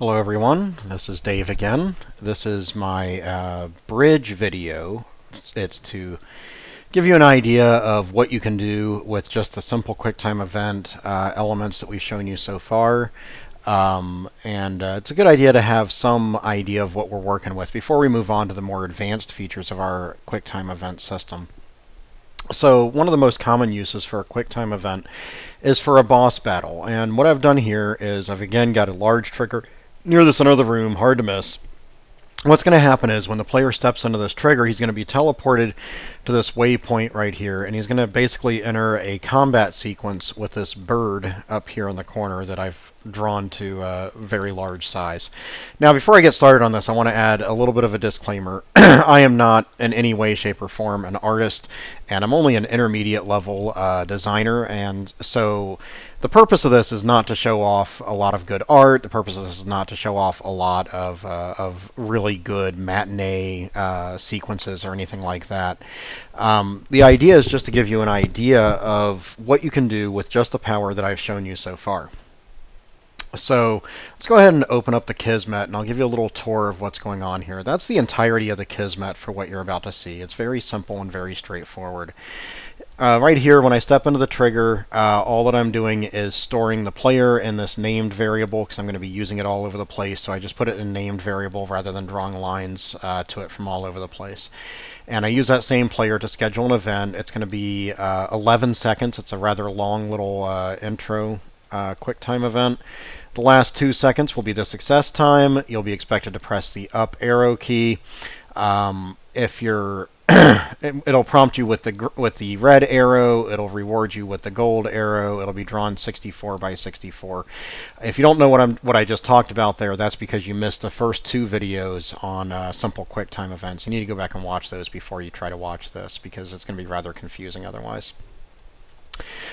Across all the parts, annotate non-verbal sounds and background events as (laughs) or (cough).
Hello everyone, this is Dave again. This is my uh, bridge video. It's to give you an idea of what you can do with just a simple QuickTime event uh, elements that we've shown you so far. Um, and uh, it's a good idea to have some idea of what we're working with before we move on to the more advanced features of our QuickTime event system. So one of the most common uses for a QuickTime event is for a boss battle. And what I've done here is I've again got a large trigger near the center of the room, hard to miss. What's going to happen is when the player steps into this trigger, he's going to be teleported to this waypoint right here, and he's going to basically enter a combat sequence with this bird up here in the corner that I've drawn to a very large size. Now, before I get started on this, I want to add a little bit of a disclaimer. (clears throat) I am not in any way, shape, or form an artist, and I'm only an intermediate level uh, designer, and so the purpose of this is not to show off a lot of good art. The purpose of this is not to show off a lot of, uh, of really good matinee uh, sequences or anything like that. Um, the idea is just to give you an idea of what you can do with just the power that I've shown you so far. So let's go ahead and open up the Kismet and I'll give you a little tour of what's going on here. That's the entirety of the Kismet for what you're about to see. It's very simple and very straightforward. Uh, right here, when I step into the trigger, uh, all that I'm doing is storing the player in this named variable because I'm going to be using it all over the place. So I just put it in named variable rather than drawing lines uh, to it from all over the place. And I use that same player to schedule an event. It's going to be uh, 11 seconds. It's a rather long little uh, intro uh, QuickTime event. The last two seconds will be the success time. You'll be expected to press the up arrow key. Um, if you're (clears throat) it'll prompt you with the with the red arrow. It'll reward you with the gold arrow. It'll be drawn 64 by 64. If you don't know what I'm what I just talked about there, that's because you missed the first two videos on uh, simple QuickTime events. You need to go back and watch those before you try to watch this because it's going to be rather confusing otherwise.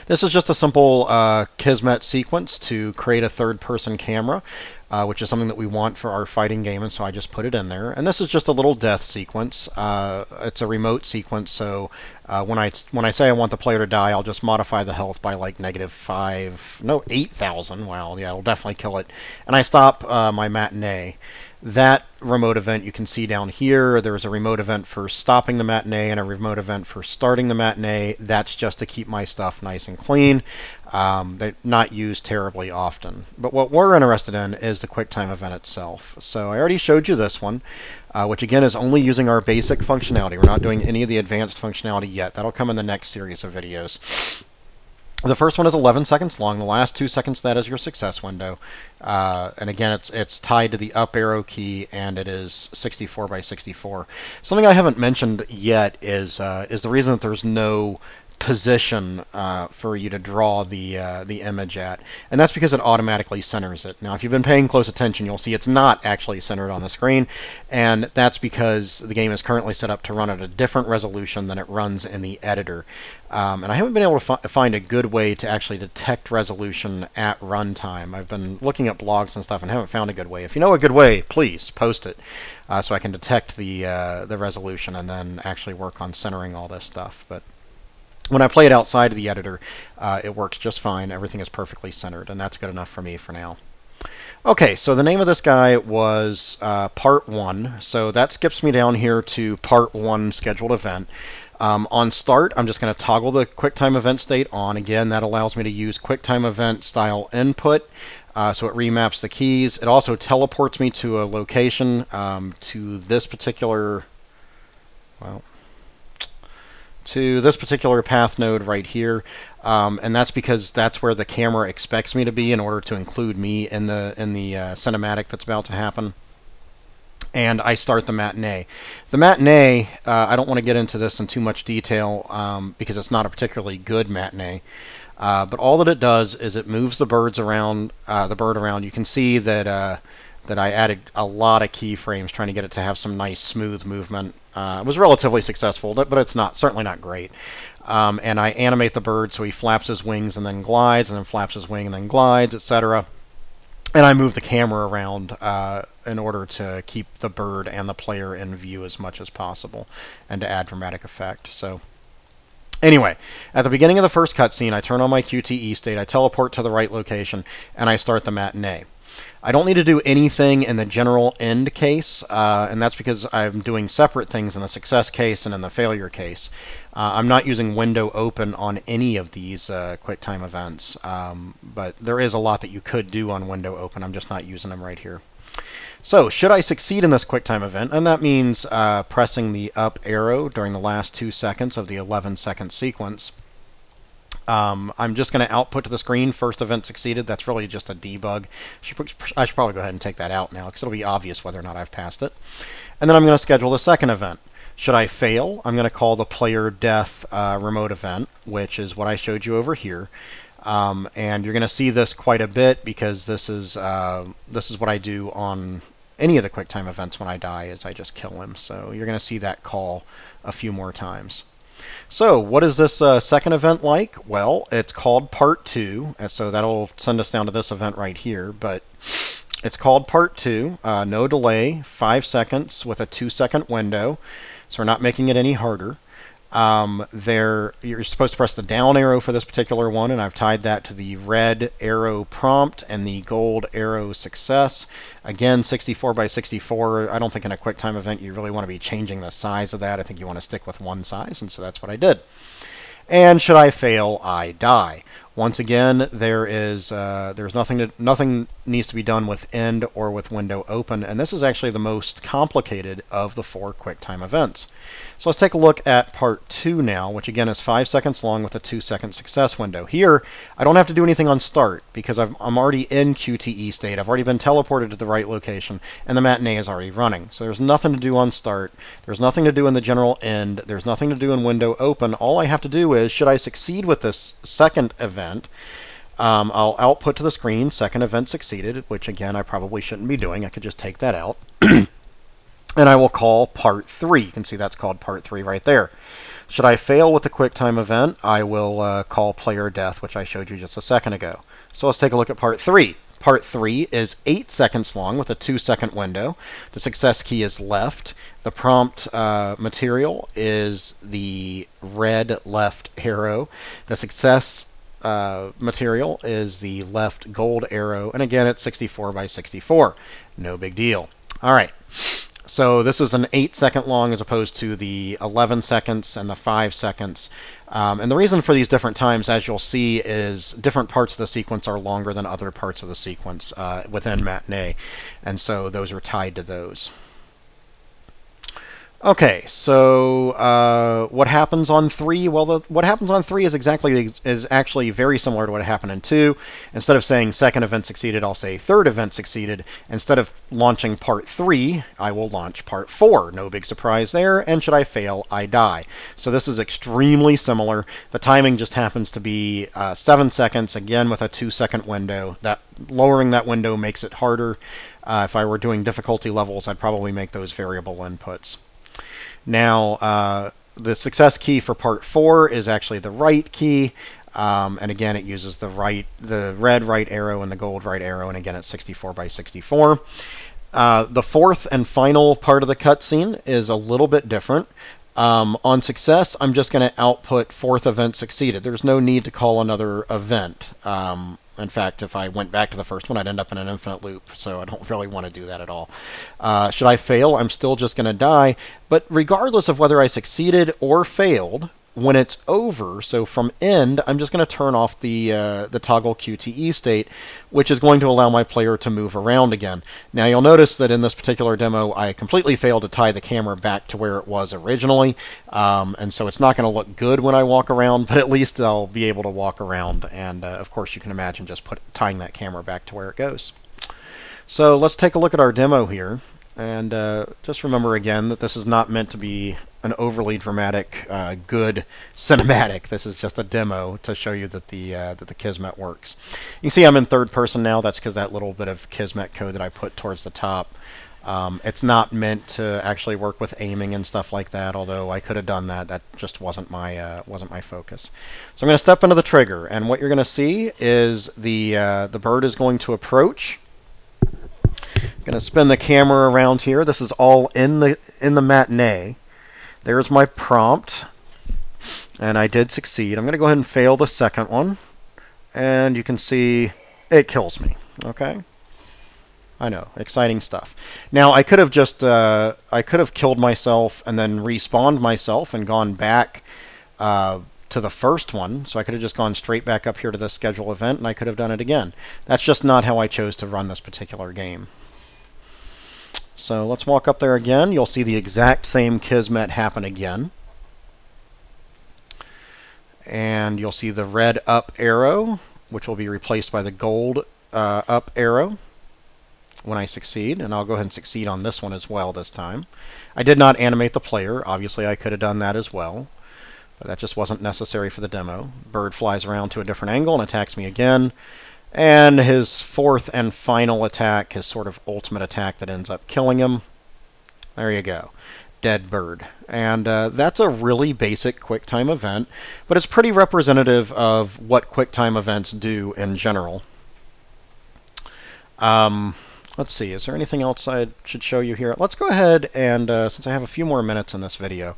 This is just a simple uh, Kismet sequence to create a third-person camera, uh, which is something that we want for our fighting game, and so I just put it in there. And this is just a little death sequence. Uh, it's a remote sequence, so uh, when I when I say I want the player to die, I'll just modify the health by like negative five, no, eight thousand. Well, yeah, it'll definitely kill it. And I stop uh, my matinee. That remote event you can see down here. There's a remote event for stopping the matinee and a remote event for starting the matinee. That's just to keep my stuff nice and clean. Um, they're not used terribly often. But what we're interested in is the QuickTime event itself. So I already showed you this one, uh, which again is only using our basic functionality. We're not doing any of the advanced functionality yet. That'll come in the next series of videos. The first one is 11 seconds long. The last two seconds, that is your success window. Uh, and again, it's it's tied to the up arrow key, and it is 64 by 64. Something I haven't mentioned yet is uh, is the reason that there's no position uh, for you to draw the uh, the image at, and that's because it automatically centers it. Now, if you've been paying close attention, you'll see it's not actually centered on the screen, and that's because the game is currently set up to run at a different resolution than it runs in the editor. Um, and I haven't been able to fi find a good way to actually detect resolution at runtime. I've been looking at blogs and stuff and haven't found a good way. If you know a good way, please post it uh, so I can detect the uh, the resolution and then actually work on centering all this stuff. But when I play it outside of the editor, uh, it works just fine. Everything is perfectly centered, and that's good enough for me for now. Okay, so the name of this guy was uh, Part 1, so that skips me down here to Part 1 scheduled event. Um, on start, I'm just going to toggle the QuickTime event state on. Again, that allows me to use QuickTime event style input, uh, so it remaps the keys. It also teleports me to a location um, to this particular, well, to this particular path node right here. Um, and that's because that's where the camera expects me to be in order to include me in the in the uh, cinematic that's about to happen. And I start the matinee. The matinee, uh, I don't want to get into this in too much detail um, because it's not a particularly good matinee. Uh, but all that it does is it moves the birds around, uh, the bird around. You can see that uh, that I added a lot of keyframes trying to get it to have some nice smooth movement. Uh, it was relatively successful, but it's not certainly not great. Um, and I animate the bird so he flaps his wings and then glides, and then flaps his wing and then glides, etc. And I move the camera around uh, in order to keep the bird and the player in view as much as possible, and to add dramatic effect. So. Anyway, at the beginning of the first cutscene, I turn on my QTE state, I teleport to the right location, and I start the matinee. I don't need to do anything in the general end case, uh, and that's because I'm doing separate things in the success case and in the failure case. Uh, I'm not using window open on any of these uh, QuickTime events, um, but there is a lot that you could do on window open. I'm just not using them right here. So, should I succeed in this QuickTime event, and that means uh, pressing the up arrow during the last two seconds of the 11 second sequence, um, I'm just going to output to the screen, first event succeeded. That's really just a debug. I should probably go ahead and take that out now because it'll be obvious whether or not I've passed it. And then I'm going to schedule the second event. Should I fail, I'm going to call the player death uh, remote event, which is what I showed you over here. Um, and you're going to see this quite a bit because this is uh, this is what I do on any of the QuickTime events when I die is I just kill him. So you're going to see that call a few more times. So, what is this uh, second event like? Well, it's called Part 2, and so that'll send us down to this event right here, but it's called Part 2, uh, no delay, 5 seconds with a 2 second window, so we're not making it any harder. Um, there, you're supposed to press the down arrow for this particular one, and I've tied that to the red arrow prompt and the gold arrow success. Again, 64 by 64. I don't think in a QuickTime event you really want to be changing the size of that. I think you want to stick with one size, and so that's what I did. And should I fail, I die. Once again, there is uh, there's nothing to, nothing needs to be done with end or with window open, and this is actually the most complicated of the four QuickTime events. So let's take a look at part two now, which again is five seconds long with a two second success window. Here, I don't have to do anything on start because I've i am already in QTE state. I've already been teleported to the right location, and the matinee is already running. So there's nothing to do on start. There's nothing to do in the general end. There's nothing to do in window open. All I have to do is, should I succeed with this second event, um, I'll output to the screen, second event succeeded, which again I probably shouldn't be doing. I could just take that out. (clears throat) and I will call part 3. You can see that's called part 3 right there. Should I fail with the QuickTime event, I will uh, call player death, which I showed you just a second ago. So let's take a look at part 3. Part 3 is 8 seconds long with a 2 second window. The success key is left. The prompt uh, material is the red left arrow. The success uh, material is the left gold arrow. And again, it's 64 by 64. No big deal. All right. So this is an 8 second long as opposed to the 11 seconds and the 5 seconds. Um, and the reason for these different times, as you'll see, is different parts of the sequence are longer than other parts of the sequence uh, within Matinee. And so those are tied to those. Okay, so uh, what happens on three? Well, the, what happens on three is exactly is actually very similar to what happened in two. Instead of saying second event succeeded, I'll say third event succeeded. Instead of launching part three, I will launch part four. No big surprise there. And should I fail, I die. So this is extremely similar. The timing just happens to be uh, seven seconds again with a two-second window. That lowering that window makes it harder. Uh, if I were doing difficulty levels, I'd probably make those variable inputs. Now, uh, the success key for part four is actually the right key. Um, and again, it uses the right, the red right arrow and the gold right arrow. And again, it's 64 by 64. Uh, the fourth and final part of the cutscene is a little bit different. Um, on success, I'm just going to output fourth event succeeded. There's no need to call another event. Um, in fact, if I went back to the first one, I'd end up in an infinite loop, so I don't really want to do that at all. Uh, should I fail, I'm still just going to die, but regardless of whether I succeeded or failed, when it's over, so from end, I'm just going to turn off the uh, the toggle QTE state, which is going to allow my player to move around again. Now you'll notice that in this particular demo, I completely failed to tie the camera back to where it was originally, um, and so it's not going to look good when I walk around, (laughs) but at least I'll be able to walk around, and uh, of course you can imagine just put tying that camera back to where it goes. So let's take a look at our demo here. And uh, just remember again that this is not meant to be an overly dramatic, uh, good cinematic. This is just a demo to show you that the uh, that the Kismet works. You can see I'm in third person now. That's because that little bit of Kismet code that I put towards the top. Um, it's not meant to actually work with aiming and stuff like that. Although I could have done that, that just wasn't my uh, wasn't my focus. So I'm going to step into the trigger, and what you're going to see is the uh, the bird is going to approach I'm going to spin the camera around here. This is all in the in the matinee. There's my prompt. And I did succeed. I'm going to go ahead and fail the second one. And you can see it kills me. Okay? I know, exciting stuff. Now I could have just uh, I could have killed myself and then respawned myself and gone back uh, to the first one. So I could have just gone straight back up here to the schedule event and I could have done it again. That's just not how I chose to run this particular game. So let's walk up there again. You'll see the exact same Kismet happen again. And you'll see the red up arrow, which will be replaced by the gold uh, up arrow when I succeed, and I'll go ahead and succeed on this one as well this time. I did not animate the player. Obviously, I could have done that as well, but that just wasn't necessary for the demo. Bird flies around to a different angle and attacks me again. And his fourth and final attack, his sort of ultimate attack that ends up killing him. There you go. Dead bird. And uh, that's a really basic QuickTime event, but it's pretty representative of what QuickTime events do in general. Um, let's see, is there anything else I should show you here? Let's go ahead and, uh, since I have a few more minutes in this video,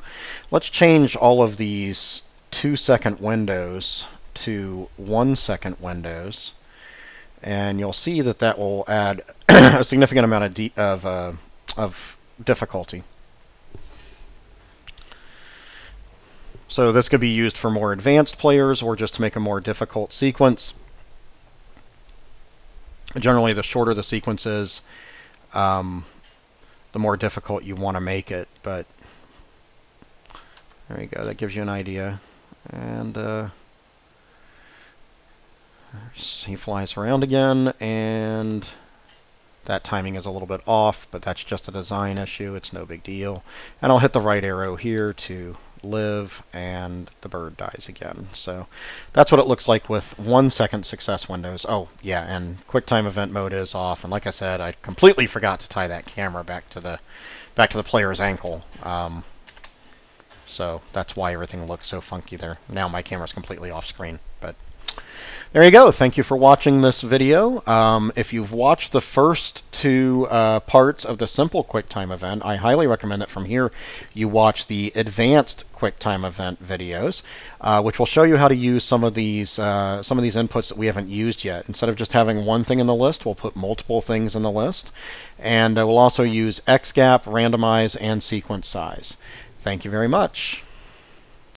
let's change all of these two second windows to one second windows. And you'll see that that will add (clears throat) a significant amount of, of, uh, of difficulty. So this could be used for more advanced players or just to make a more difficult sequence generally the shorter the sequence is, um, the more difficult you want to make it. But there you go. That gives you an idea. And uh, he flies around again, and that timing is a little bit off, but that's just a design issue. It's no big deal. And I'll hit the right arrow here to live, and the bird dies again. So that's what it looks like with one second success windows. Oh, yeah, and QuickTime event mode is off. And like I said, I completely forgot to tie that camera back to the back to the player's ankle. Um, so that's why everything looks so funky there. Now my camera's completely off screen, there you go. Thank you for watching this video. Um, if you've watched the first two uh, parts of the simple QuickTime event, I highly recommend that from here you watch the advanced QuickTime event videos, uh, which will show you how to use some of these uh, some of these inputs that we haven't used yet. Instead of just having one thing in the list, we'll put multiple things in the list, and uh, we'll also use XGAP, randomize, and sequence size. Thank you very much.